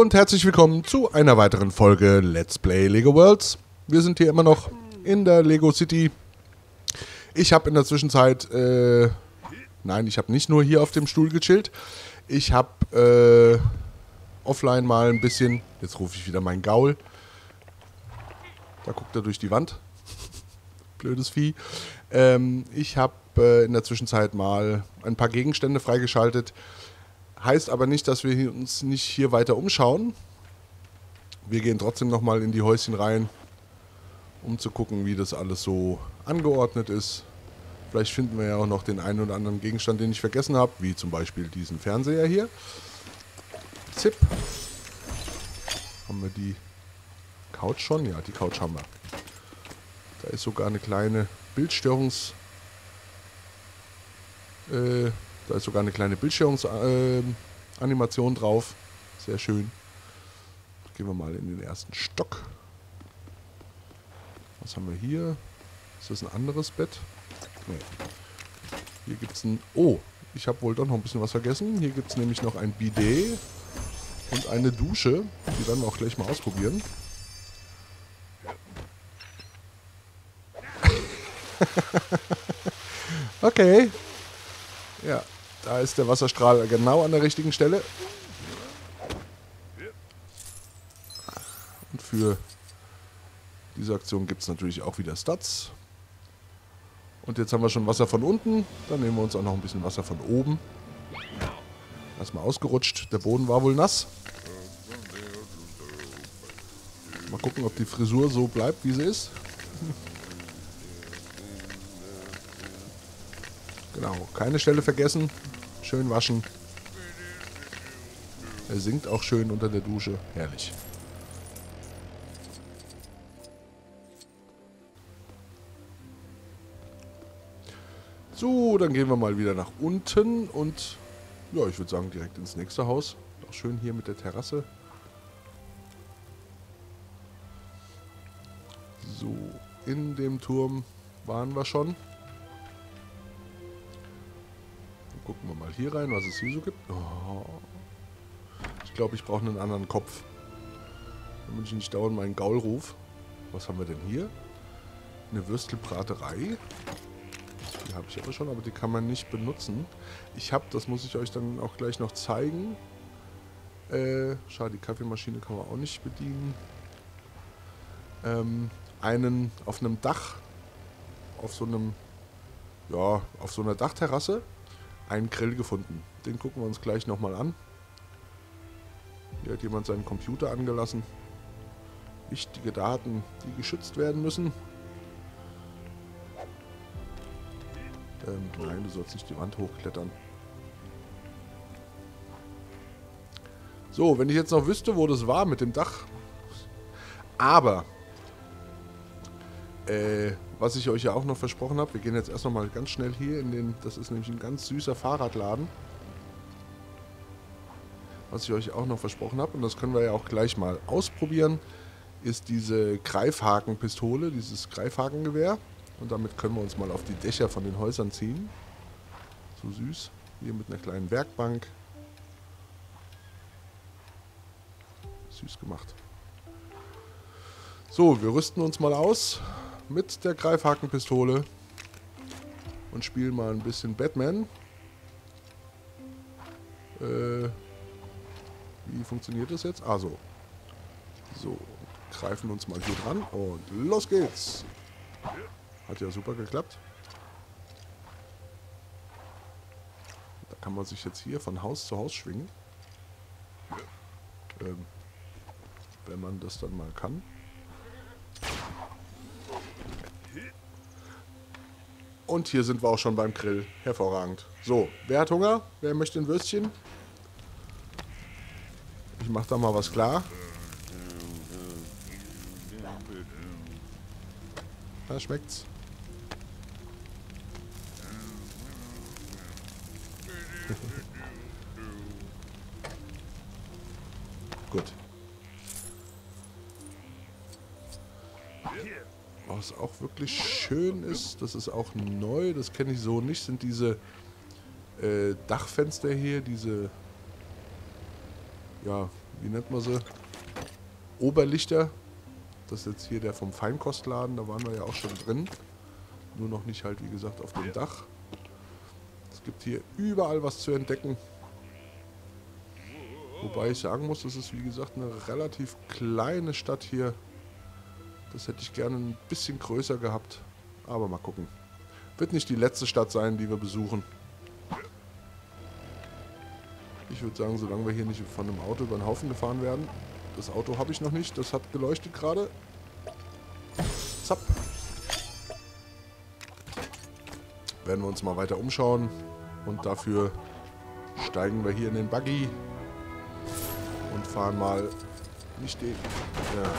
Und herzlich willkommen zu einer weiteren Folge Let's Play Lego Worlds. Wir sind hier immer noch in der Lego City. Ich habe in der Zwischenzeit, äh, nein, ich habe nicht nur hier auf dem Stuhl gechillt. Ich habe äh, offline mal ein bisschen, jetzt rufe ich wieder meinen Gaul. Da guckt er durch die Wand. Blödes Vieh. Ähm, ich habe äh, in der Zwischenzeit mal ein paar Gegenstände freigeschaltet. Heißt aber nicht, dass wir uns nicht hier weiter umschauen. Wir gehen trotzdem nochmal in die Häuschen rein, um zu gucken, wie das alles so angeordnet ist. Vielleicht finden wir ja auch noch den einen oder anderen Gegenstand, den ich vergessen habe, wie zum Beispiel diesen Fernseher hier. Zip. Haben wir die Couch schon? Ja, die Couch haben wir. Da ist sogar eine kleine Bildstörungs... Äh, da ist sogar eine kleine Bildschirmsanimation äh, drauf. Sehr schön. Gehen wir mal in den ersten Stock. Was haben wir hier? Ist das ein anderes Bett? Nee. Hier gibt es ein... Oh, ich habe wohl doch noch ein bisschen was vergessen. Hier gibt es nämlich noch ein Bidet und eine Dusche. Die werden wir auch gleich mal ausprobieren. okay. Ja, da ist der Wasserstrahl genau an der richtigen Stelle. Und für diese Aktion gibt es natürlich auch wieder Stats. Und jetzt haben wir schon Wasser von unten. Dann nehmen wir uns auch noch ein bisschen Wasser von oben. Erstmal ausgerutscht. Der Boden war wohl nass. Mal gucken, ob die Frisur so bleibt, wie sie ist. Genau, keine Stelle vergessen. Schön waschen. Er singt auch schön unter der Dusche. Herrlich. So, dann gehen wir mal wieder nach unten und ja, ich würde sagen direkt ins nächste Haus. Auch schön hier mit der Terrasse. So, in dem Turm waren wir schon. Gucken wir mal hier rein, was es hier so gibt. Oh. Ich glaube, ich brauche einen anderen Kopf. Damit ich nicht dauernd meinen Gaul ruf. Was haben wir denn hier? Eine Würstelbraterei. Die habe ich aber schon, aber die kann man nicht benutzen. Ich habe, das muss ich euch dann auch gleich noch zeigen. Äh, schade, die Kaffeemaschine kann man auch nicht bedienen. Ähm, einen auf einem Dach, auf so einem, ja, auf so einer Dachterrasse einen Grill gefunden. Den gucken wir uns gleich nochmal an. Hier hat jemand seinen Computer angelassen. Wichtige Daten, die geschützt werden müssen. Ähm, nein, du sollst nicht die Wand hochklettern. So, wenn ich jetzt noch wüsste, wo das war mit dem Dach. Aber, äh, was ich euch ja auch noch versprochen habe, wir gehen jetzt erst noch mal ganz schnell hier in den, das ist nämlich ein ganz süßer Fahrradladen. Was ich euch auch noch versprochen habe, und das können wir ja auch gleich mal ausprobieren, ist diese Greifhakenpistole, dieses Greifhakengewehr. Und damit können wir uns mal auf die Dächer von den Häusern ziehen. So süß. Hier mit einer kleinen Werkbank. Süß gemacht. So, wir rüsten uns mal aus mit der Greifhakenpistole und spielen mal ein bisschen Batman. Äh, wie funktioniert das jetzt? Also, so, greifen uns mal hier dran und los geht's. Hat ja super geklappt. Da kann man sich jetzt hier von Haus zu Haus schwingen. Ähm, wenn man das dann mal kann. Und hier sind wir auch schon beim Grill. Hervorragend. So, wer hat Hunger? Wer möchte ein Würstchen? Ich mach da mal was klar. Da schmeckt's. Auch wirklich schön ist, das ist auch neu, das kenne ich so nicht, sind diese äh, Dachfenster hier, diese, ja, wie nennt man sie? Oberlichter. Das ist jetzt hier der vom Feinkostladen, da waren wir ja auch schon drin. Nur noch nicht halt, wie gesagt, auf dem Dach. Es gibt hier überall was zu entdecken. Wobei ich sagen muss, das ist wie gesagt eine relativ kleine Stadt hier. Das hätte ich gerne ein bisschen größer gehabt. Aber mal gucken. Wird nicht die letzte Stadt sein, die wir besuchen. Ich würde sagen, solange wir hier nicht von einem Auto über den Haufen gefahren werden. Das Auto habe ich noch nicht. Das hat geleuchtet gerade. Zapp. Werden wir uns mal weiter umschauen. Und dafür steigen wir hier in den Buggy. Und fahren mal nicht den... Ja,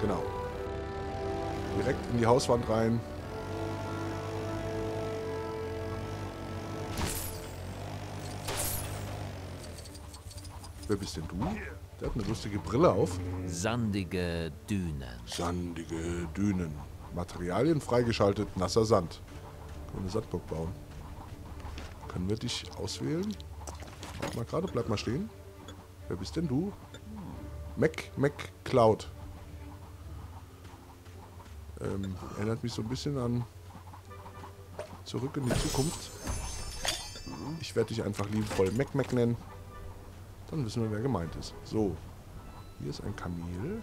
genau. Direkt in die Hauswand rein. Wer bist denn du? Der hat eine lustige Brille auf. Sandige Dünen. Sandige Dünen. Materialien freigeschaltet, nasser Sand. Können wir eine Sandburg bauen. Können wir dich auswählen? Warte mal gerade, bleib mal stehen. Wer bist denn du? Mac, Mac Cloud. Ähm, erinnert mich so ein bisschen an Zurück in die Zukunft. Ich werde dich einfach liebevoll Mac Mac nennen. Dann wissen wir, wer gemeint ist. So. Hier ist ein Kamel.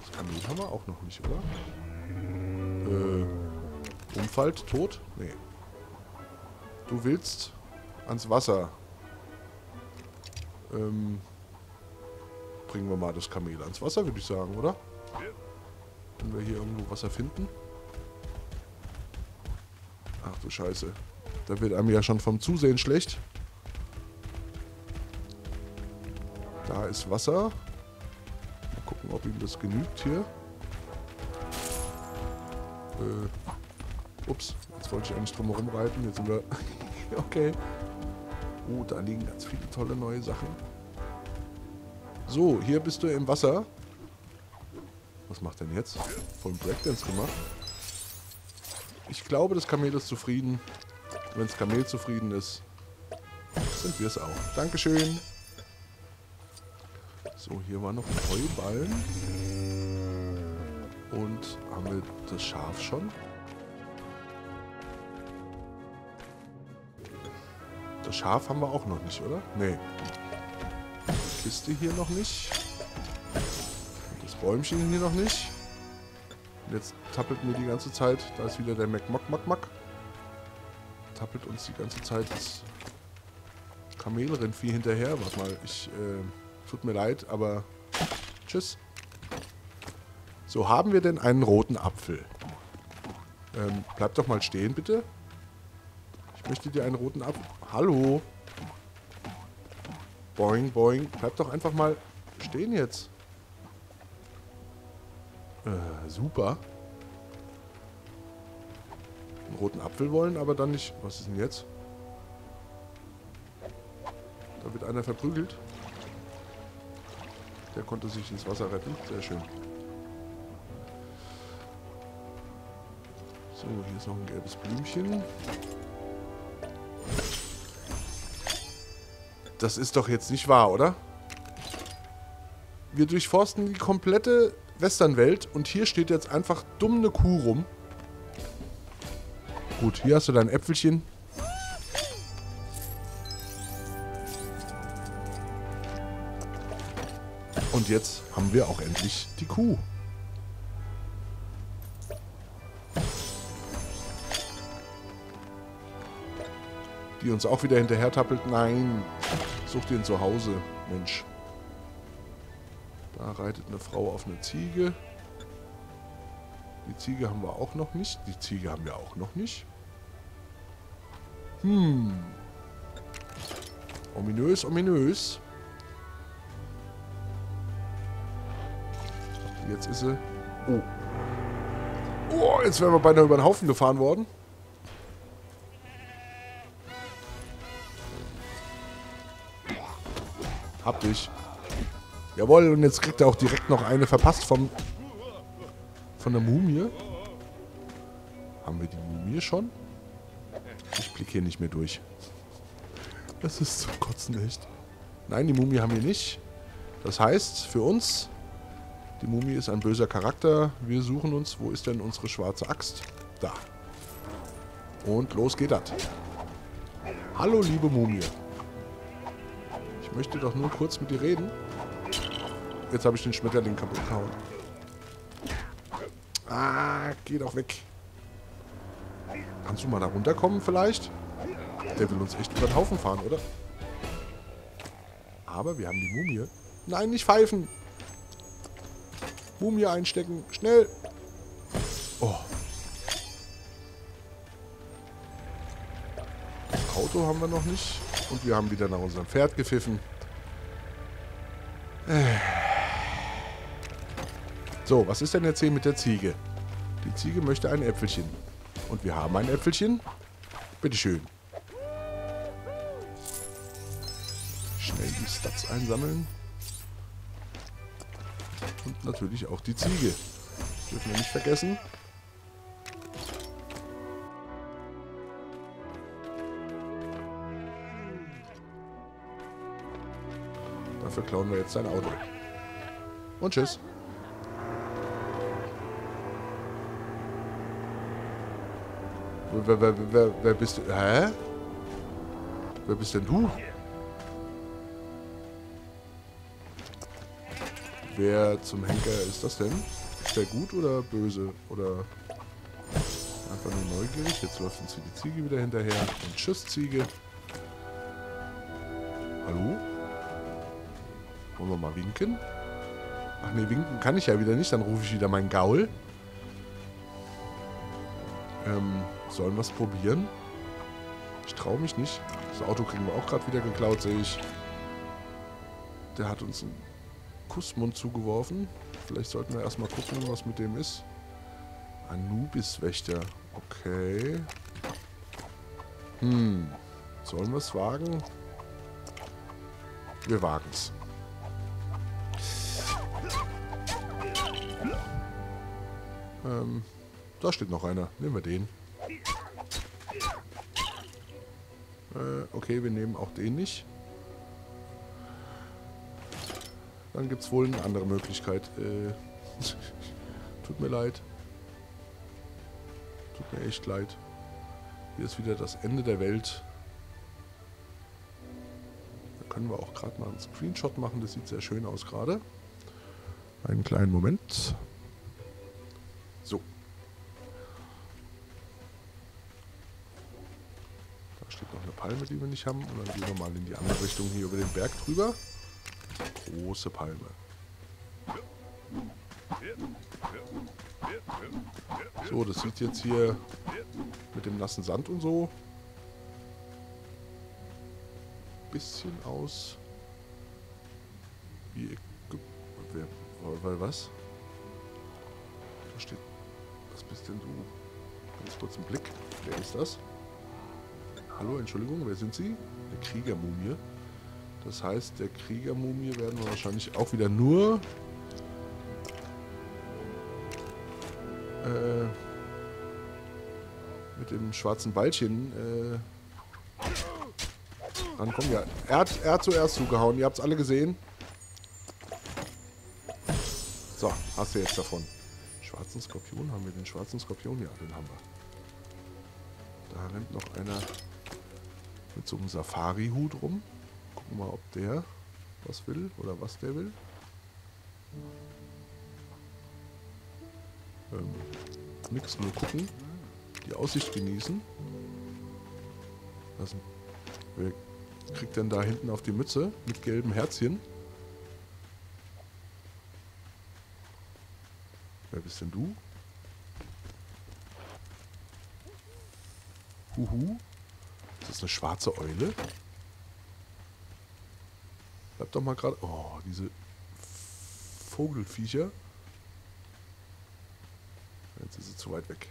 Das Kamel haben wir auch noch nicht, oder? Äh, Unfall, tot? Nee. Du willst ans Wasser. Ähm, bringen wir mal das Kamel ans Wasser, würde ich sagen, oder? Wenn wir hier irgendwo Wasser finden. Ach du Scheiße. Da wird einem ja schon vom Zusehen schlecht. Da ist Wasser. Mal gucken, ob ihm das genügt hier. Äh, ups, jetzt wollte ich eigentlich drum herum reiten. Jetzt sind wir... okay. Oh, da liegen ganz viele tolle neue Sachen. So, hier bist du im Wasser. Was macht denn jetzt? Voll Breakdance gemacht. Ich glaube, das Kamel ist zufrieden. Wenn das Kamel zufrieden ist, sind wir es auch. Dankeschön. So, hier war noch ein Heuballen. Und haben wir das Schaf schon? Das Schaf haben wir auch noch nicht, oder? Nee. Kiste hier noch nicht. Bäumchen hier noch nicht. Jetzt tappelt mir die ganze Zeit, da ist wieder der Mac Mac Mac Mac. Tappelt uns die ganze Zeit das Kamelrindvieh hinterher. Warte mal, ich, äh, tut mir leid, aber tschüss. So, haben wir denn einen roten Apfel? Ähm, bleib doch mal stehen, bitte. Ich möchte dir einen roten Apfel... Hallo? Boing, boing. Bleib doch einfach mal stehen jetzt. Äh, super. Einen roten Apfel wollen, aber dann nicht... Was ist denn jetzt? Da wird einer verprügelt. Der konnte sich ins Wasser retten. Sehr schön. So, hier ist noch ein gelbes Blümchen. Das ist doch jetzt nicht wahr, oder? Wir durchforsten die komplette Westernwelt und hier steht jetzt einfach dumm eine Kuh rum. Gut, hier hast du dein Äpfelchen. Und jetzt haben wir auch endlich die Kuh. Die uns auch wieder hinterher tappelt. Nein, such dir ein Zuhause, Mensch. Da reitet eine Frau auf eine Ziege. Die Ziege haben wir auch noch nicht. Die Ziege haben wir auch noch nicht. Hm. Ominös, ominös. Jetzt ist sie... Oh. Oh, jetzt wären wir beinahe über den Haufen gefahren worden. Hab dich. Jawohl, und jetzt kriegt er auch direkt noch eine verpasst vom... Von der Mumie. Haben wir die Mumie schon? Ich blicke hier nicht mehr durch. Das ist zum Kotzen echt. Nein, die Mumie haben wir nicht. Das heißt, für uns, die Mumie ist ein böser Charakter. Wir suchen uns, wo ist denn unsere schwarze Axt? Da. Und los geht das. Hallo, liebe Mumie. Ich möchte doch nur kurz mit dir reden. Jetzt habe ich den Schmetterling kaputt gehauen. Ah, geh doch weg. Kannst du mal da runterkommen vielleicht? Der will uns echt über den Haufen fahren, oder? Aber wir haben die Mumie. Nein, nicht pfeifen. Mumie einstecken. Schnell. Oh. Auto haben wir noch nicht. Und wir haben wieder nach unserem Pferd gepfiffen. So, was ist denn jetzt hier mit der Ziege? Die Ziege möchte ein Äpfelchen. Und wir haben ein Äpfelchen. Bitteschön. Schnell die Stats einsammeln. Und natürlich auch die Ziege. Dürfen wir nicht vergessen. Dafür klauen wir jetzt sein Auto. Und tschüss. Wer, wer, wer, wer bist du? Hä? Wer bist denn du? Wer zum Henker ist das denn? Ist der gut oder böse? Oder einfach nur neugierig? Jetzt läuft uns hier die Ziege wieder hinterher. Und tschüss, Ziege. Hallo? Wollen wir mal winken? Ach nee, winken kann ich ja wieder nicht. Dann rufe ich wieder meinen Gaul. Ähm, sollen wir es probieren? Ich traue mich nicht. Das Auto kriegen wir auch gerade wieder geklaut, sehe ich. Der hat uns einen Kussmund zugeworfen. Vielleicht sollten wir erstmal gucken, was mit dem ist. Anubis-Wächter. Okay. Hm. Sollen wir es wagen? Wir wagen es. Ähm, da steht noch einer. Nehmen wir den. Äh, okay, wir nehmen auch den nicht. Dann gibt es wohl eine andere Möglichkeit. Äh, tut mir leid. Tut mir echt leid. Hier ist wieder das Ende der Welt. Da können wir auch gerade mal einen Screenshot machen. Das sieht sehr schön aus gerade. Einen kleinen Moment. Palme, die wir nicht haben. Und dann gehen wir mal in die andere Richtung hier über den Berg drüber. Große Palme. So, das sieht jetzt hier mit dem nassen Sand und so bisschen aus wie Ägypten. Weil was? Da steht. Was bist denn du? Ganz kurz einen Blick. Wer ist das? Hallo, Entschuldigung, wer sind Sie? Eine Kriegermumie. Das heißt, der Kriegermumie werden wir wahrscheinlich auch wieder nur äh, mit dem schwarzen Ballchen äh, rankommen. Ja, er hat, er hat zuerst zugehauen. Ihr habt es alle gesehen. So, hast du jetzt davon. Schwarzen Skorpion, haben wir den schwarzen Skorpion? Ja, den haben wir. Da rennt noch einer mit so einem Safari-Hut rum. Gucken wir mal, ob der was will oder was der will. Ähm, nix, nur gucken. Die Aussicht genießen. Was, wer kriegt denn da hinten auf die Mütze mit gelbem Herzchen? Wer bist denn du? Huhu. Das eine schwarze Eule? Bleib doch mal gerade... Oh, diese Vogelviecher. Jetzt ist sie zu weit weg.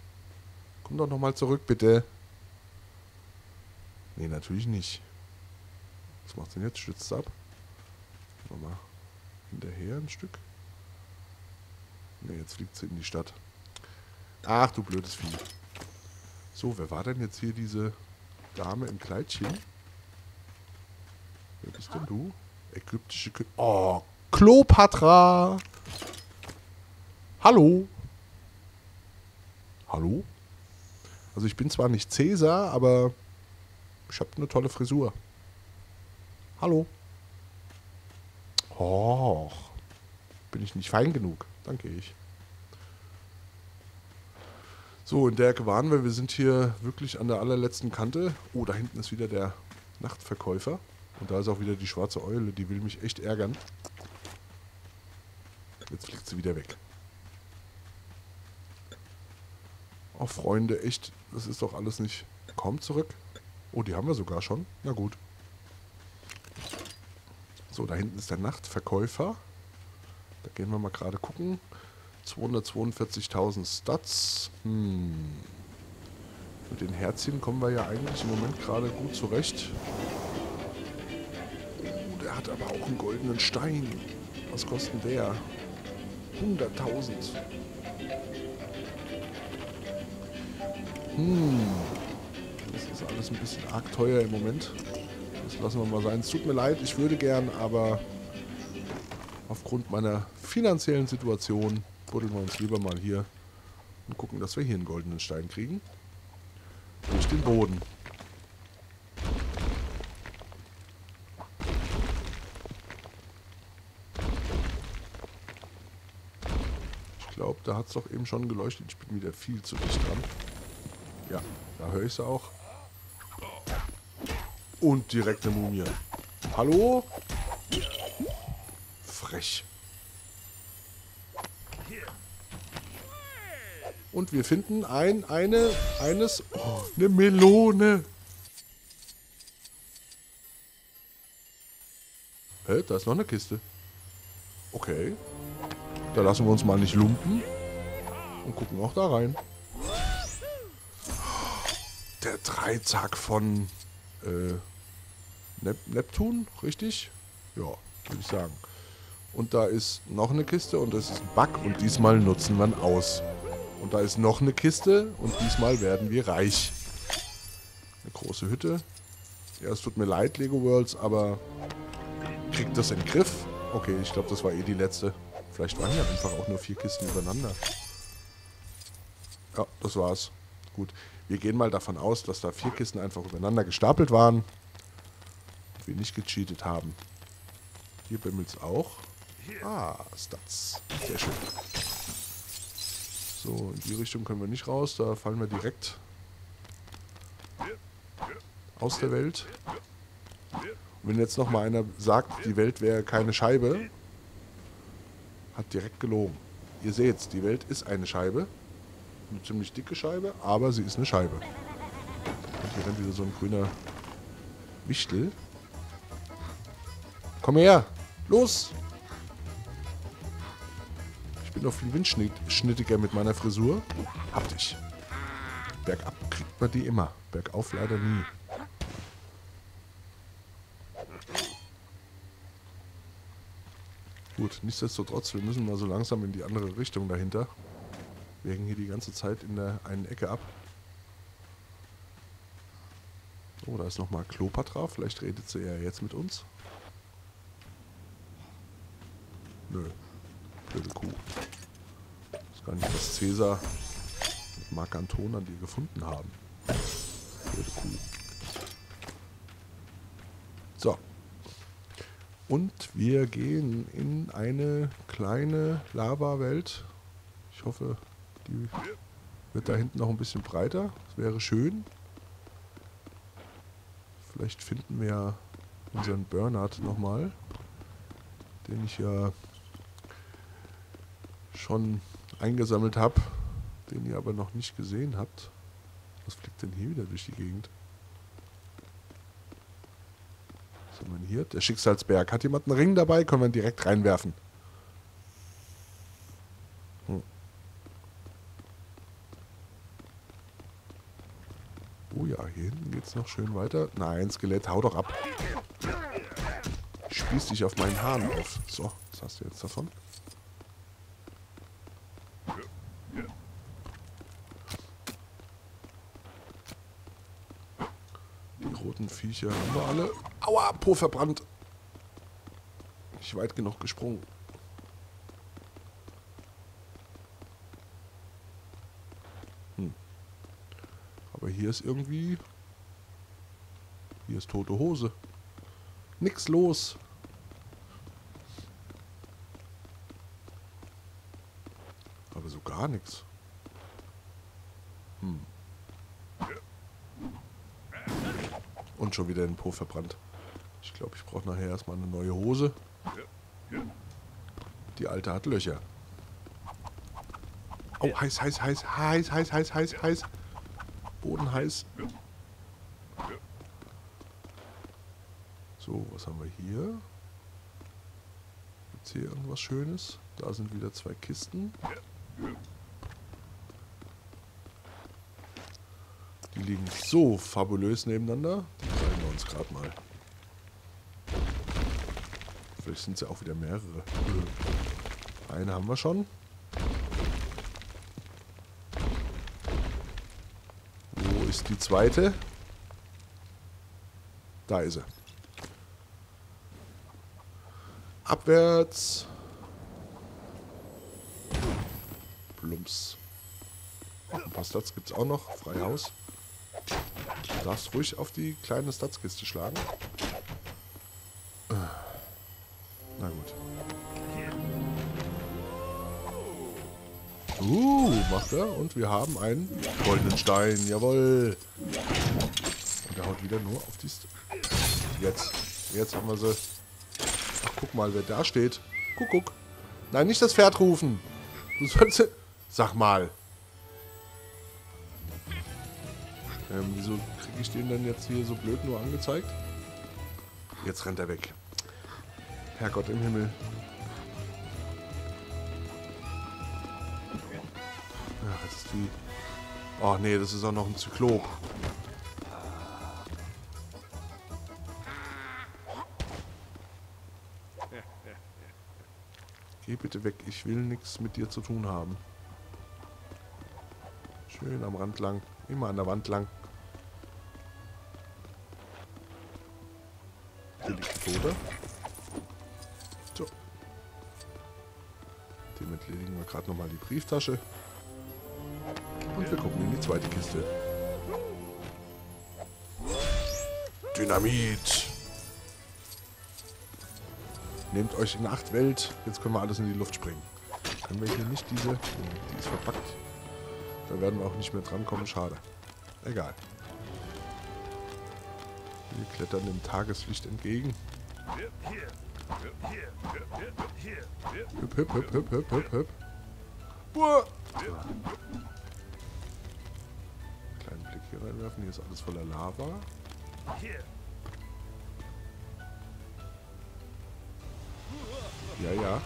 Komm doch noch mal zurück, bitte. Nee, natürlich nicht. Was macht denn jetzt? Stützt ab? Nochmal hinterher ein Stück. Ne, jetzt fliegt sie in die Stadt. Ach, du blödes Vieh. So, wer war denn jetzt hier diese Dame im Kleidchen? Wer bist denn du? Ägyptische Kö Oh Klopatra. Hallo. Hallo? Also ich bin zwar nicht Cäsar, aber ich habe eine tolle Frisur. Hallo. Och. Bin ich nicht fein genug? Danke ich. So, in der Ecke waren wir. Wir sind hier wirklich an der allerletzten Kante. Oh, da hinten ist wieder der Nachtverkäufer. Und da ist auch wieder die schwarze Eule. Die will mich echt ärgern. Jetzt fliegt sie wieder weg. Oh, Freunde, echt, das ist doch alles nicht... Komm zurück. Oh, die haben wir sogar schon. Na gut. So, da hinten ist der Nachtverkäufer. Da gehen wir mal gerade gucken. 242.000 Stats. Hm. Mit den Herzchen kommen wir ja eigentlich im Moment gerade gut zurecht. Oh, der hat aber auch einen goldenen Stein. Was kostet der? 100.000. Hm. Das ist alles ein bisschen arg teuer im Moment. Das lassen wir mal sein. Es tut mir leid, ich würde gern, aber aufgrund meiner finanziellen Situation buddeln wir uns lieber mal hier und gucken, dass wir hier einen goldenen Stein kriegen. Durch den Boden. Ich glaube, da hat es doch eben schon geleuchtet. Ich bin wieder viel zu dicht dran. Ja, da höre ich sie auch. Und direkt eine Mumie. Hallo? Frech. Und wir finden ein, eine, eines, oh, eine Melone. Hä, da ist noch eine Kiste. Okay. Da lassen wir uns mal nicht lumpen. Und gucken auch da rein. Der Dreizack von äh, Nep Neptun, richtig? Ja, würde ich sagen. Und da ist noch eine Kiste und das ist ein Bug und diesmal nutzen wir ihn aus. Und da ist noch eine Kiste und diesmal werden wir reich. Eine große Hütte. Ja, es tut mir leid, Lego Worlds, aber kriegt das in den Griff? Okay, ich glaube, das war eh die letzte. Vielleicht waren ja einfach auch nur vier Kisten übereinander. Ja, das war's. Gut, wir gehen mal davon aus, dass da vier Kisten einfach übereinander gestapelt waren. Und wir nicht gecheatet haben. Hier bimmelt's auch. Ah, Stats. Sehr schön. So, in die Richtung können wir nicht raus. Da fallen wir direkt aus der Welt. Und wenn jetzt nochmal einer sagt, die Welt wäre keine Scheibe, hat direkt gelogen. Ihr seht's, die Welt ist eine Scheibe. Eine ziemlich dicke Scheibe, aber sie ist eine Scheibe. Und hier rennt wieder so ein grüner Wichtel. Komm her! Los! Noch viel windschnittiger mit meiner Frisur. Hab dich. Bergab kriegt man die immer. Bergauf leider nie. Gut, nichtsdestotrotz, wir müssen mal so langsam in die andere Richtung dahinter. Wir hängen hier die ganze Zeit in der einen Ecke ab. Oh, da ist nochmal Klopatra. Vielleicht redet sie ja jetzt mit uns. Nö. Blöde Kuh. Gar nicht, was Cäsar mit Marc Anton an dir gefunden haben. Blöde Kuh. So. Und wir gehen in eine kleine Lava-Welt. Ich hoffe, die wird da hinten noch ein bisschen breiter. Das wäre schön. Vielleicht finden wir unseren Bernhard nochmal. Den ich ja schon eingesammelt habe. Den ihr aber noch nicht gesehen habt. Was fliegt denn hier wieder durch die Gegend? Was haben wir denn hier? Der Schicksalsberg. Hat jemand einen Ring dabei? Können wir ihn direkt reinwerfen. Hm. Oh ja, hier hinten geht es noch schön weiter. Nein, Skelett, hau doch ab. Spieß dich auf meinen Hahn auf. So, was hast du jetzt davon? Die roten Viecher haben wir alle. Aua, Po verbrannt. nicht weit genug gesprungen. Hm. Aber hier ist irgendwie... Hier ist tote Hose. Nix los. Aber so gar nichts. Und schon wieder den Po verbrannt. Ich glaube, ich brauche nachher erstmal eine neue Hose. Die alte hat Löcher. Oh, heiß, heiß, heiß, heiß, heiß, heiß, heiß, heiß. Boden heiß. So, was haben wir hier? Gibt es hier irgendwas Schönes? Da sind wieder zwei Kisten. Die liegen so fabulös nebeneinander. Die uns gerade mal. Vielleicht sind es ja auch wieder mehrere. Eine haben wir schon. Wo ist die zweite? Da ist sie. Abwärts. Plumps. Ein paar Stats gibt es auch noch. Freihaus. Du darfst ruhig auf die kleine Statskiste schlagen. Na gut. Uh, macht er. Und wir haben einen goldenen Stein. Jawohl. Und er haut wieder nur auf die... St Jetzt. Jetzt haben wir sie. Ach, guck mal, wer da steht. Guck, guck. Nein, nicht das Pferd rufen. Du sollst... Sag mal. Ähm, wieso kriege ich den denn jetzt hier so blöd nur angezeigt? Jetzt rennt er weg. Herrgott im Himmel. Ach, das ist die... Oh nee, das ist auch noch ein Zyklop. Geh bitte weg, ich will nichts mit dir zu tun haben. Schön am Rand lang, immer an der Wand lang. Gerade nochmal die Brieftasche. Und wir gucken in die zweite Kiste. Dynamit! Nehmt euch in Acht Welt. Jetzt können wir alles in die Luft springen. Können wir hier nicht diese... Die ist verpackt. Da werden wir auch nicht mehr drankommen. Schade. Egal. Wir klettern dem Tageslicht entgegen. Hüp, hüp, hüp, hüp, hüp, hüp, Kleinen Blick hier reinwerfen. Hier ist alles voller Lava. Ja, ja.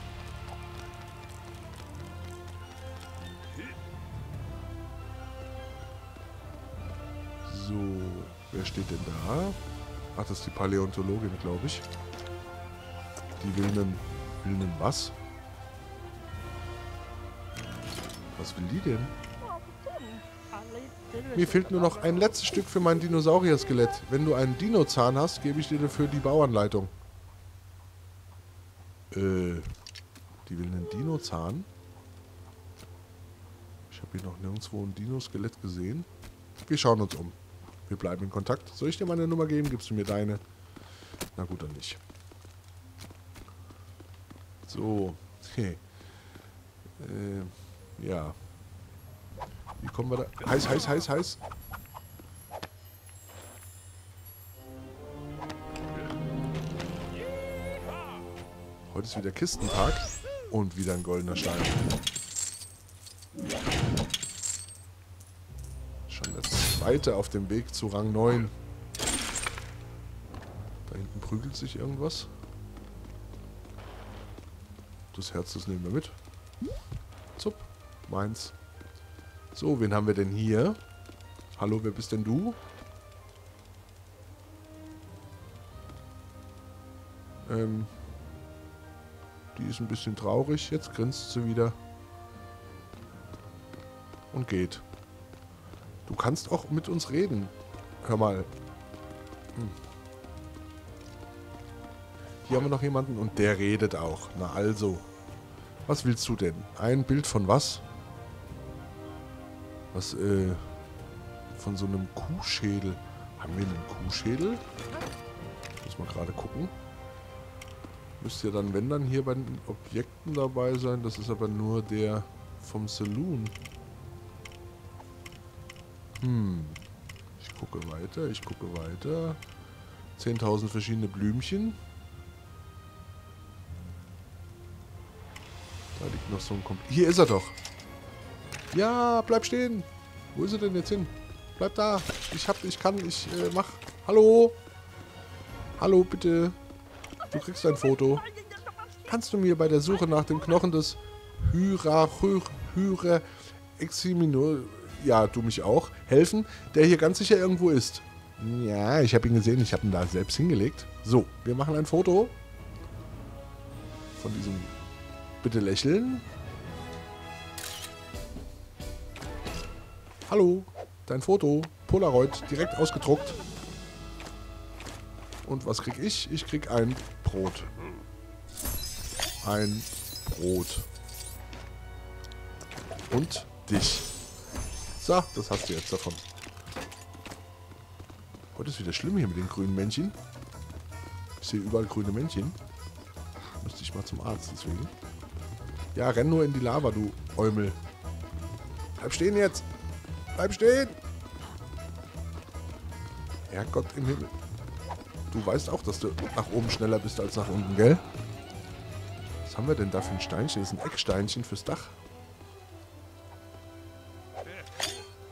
So, wer steht denn da? Ach, das ist die Paläontologin, glaube ich. Die will einen, will einen was? Was will die denn? Mir fehlt nur noch ein letztes Stück für mein Dinosaurier-Skelett. Wenn du einen Dino-Zahn hast, gebe ich dir dafür die Bauanleitung. Äh, die will einen Dino-Zahn. Ich habe hier noch nirgendwo ein Dino-Skelett gesehen. Wir schauen uns um. Wir bleiben in Kontakt. Soll ich dir meine Nummer geben? Gibst du mir deine? Na gut, dann nicht. So. Okay. Äh, ja. Wie kommen wir da? Heiß, heiß, heiß, heiß. Heute ist wieder Kistentag und wieder ein goldener Stein. Schon der zweite auf dem Weg zu Rang 9. Da hinten prügelt sich irgendwas. Das Herz, das nehmen wir mit. Zup, meins. So, wen haben wir denn hier? Hallo, wer bist denn du? Ähm, die ist ein bisschen traurig. Jetzt grinst sie wieder. Und geht. Du kannst auch mit uns reden. Hör mal. Hm. Hier haben wir noch jemanden und der redet auch. Na also. Was willst du denn? Ein Bild von was? Was, äh, von so einem Kuhschädel. Haben wir einen Kuhschädel? Muss mal gerade gucken. Müsste ja dann, wenn dann, hier bei den Objekten dabei sein. Das ist aber nur der vom Saloon. Hm. Ich gucke weiter, ich gucke weiter. 10.000 verschiedene Blümchen. Da liegt noch so ein Kom Hier ist er doch. Ja, bleib stehen. Wo ist er denn jetzt hin? Bleib da. Ich hab, ich kann, ich äh, mach. Hallo? Hallo, bitte. Du kriegst ein Foto. Kannst du mir bei der Suche nach dem Knochen des Hyra, Hyra, Eximino, ja, du mich auch, helfen, der hier ganz sicher irgendwo ist? Ja, ich habe ihn gesehen, ich habe ihn da selbst hingelegt. So, wir machen ein Foto von diesem Bitte lächeln. Hallo, dein Foto. Polaroid, direkt ausgedruckt. Und was krieg ich? Ich krieg ein Brot. Ein Brot. Und dich. So, das hast du jetzt davon. Heute ist wieder schlimm hier mit den grünen Männchen. Ich sehe überall grüne Männchen. Müsste ich mal zum Arzt deswegen. Ja, renn nur in die Lava, du Eumel. Bleib stehen jetzt. Bleib stehen. Herrgott im Himmel. Du weißt auch, dass du nach oben schneller bist als nach unten, gell? Was haben wir denn da für ein Steinchen? Das ist ein Ecksteinchen fürs Dach.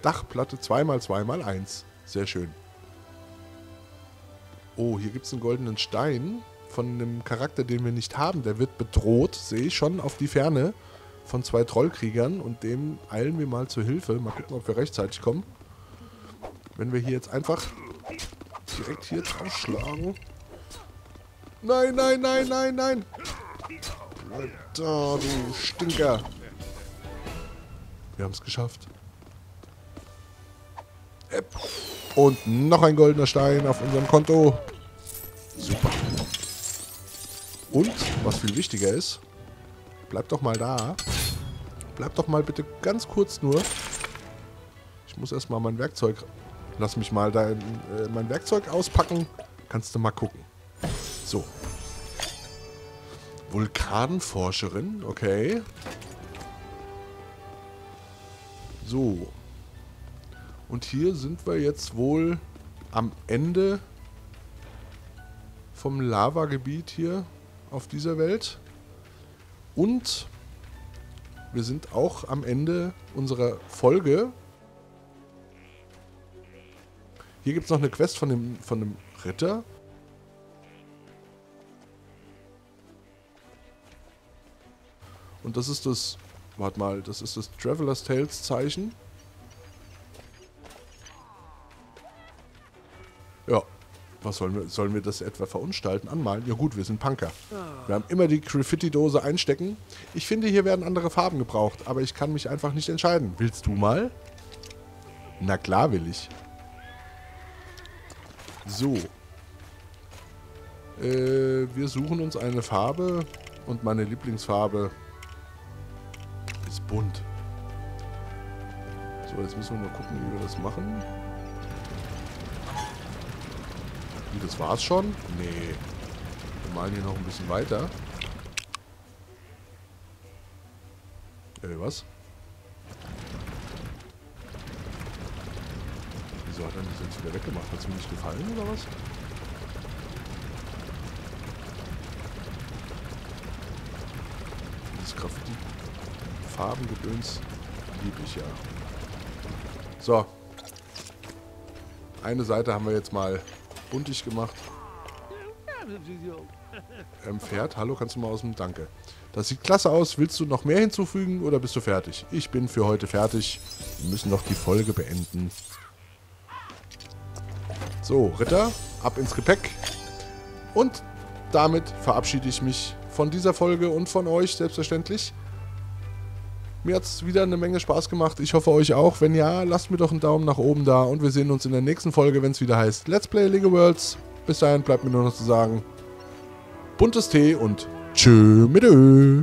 Dachplatte 2x2x1. Sehr schön. Oh, hier gibt es einen goldenen Stein von einem Charakter, den wir nicht haben. Der wird bedroht, sehe ich schon auf die Ferne, von zwei Trollkriegern. Und dem eilen wir mal zur Hilfe. Mal gucken, ob wir rechtzeitig kommen. Wenn wir hier jetzt einfach direkt hier draufschlagen. Nein, nein, nein, nein, nein. Da, du Stinker. Wir haben es geschafft. Und noch ein goldener Stein auf unserem Konto. Super. Und, was viel wichtiger ist, bleib doch mal da. Bleib doch mal bitte ganz kurz nur. Ich muss erstmal mein Werkzeug... Lass mich mal dein, äh, mein Werkzeug auspacken. Kannst du mal gucken. So. Vulkanforscherin, okay. So. Und hier sind wir jetzt wohl am Ende vom Lavagebiet hier auf dieser Welt. Und wir sind auch am Ende unserer Folge. Hier gibt es noch eine Quest von dem, von dem Ritter. Und das ist das, warte mal, das ist das Traveler's Tales Zeichen. Ja, was sollen wir, sollen wir das etwa verunstalten, anmalen? Ja gut, wir sind Punker. Wir haben immer die Graffiti-Dose einstecken. Ich finde, hier werden andere Farben gebraucht, aber ich kann mich einfach nicht entscheiden. Willst du mal? Na klar will ich. So. Äh, wir suchen uns eine Farbe und meine Lieblingsfarbe ist bunt. So, jetzt müssen wir mal gucken, wie wir das machen. Und das war's schon? Nee. Wir malen hier noch ein bisschen weiter. Äh, was? Wieso hat er das jetzt wieder weggemacht? Hat es mir nicht gefallen oder was? Dieses Graffiti Farbengedöns liebe ich ja. So. Eine Seite haben wir jetzt mal buntig gemacht. Ähm, Pferd, hallo, kannst du mal aus dem... Danke. Das sieht klasse aus. Willst du noch mehr hinzufügen oder bist du fertig? Ich bin für heute fertig. Wir müssen noch die Folge beenden. So, Ritter, ab ins Gepäck. Und damit verabschiede ich mich von dieser Folge und von euch selbstverständlich. Mir hat es wieder eine Menge Spaß gemacht. Ich hoffe euch auch. Wenn ja, lasst mir doch einen Daumen nach oben da und wir sehen uns in der nächsten Folge, wenn es wieder heißt Let's Play League of Worlds. Bis dahin bleibt mir nur noch zu sagen. buntes Tee und tschö mit Ö.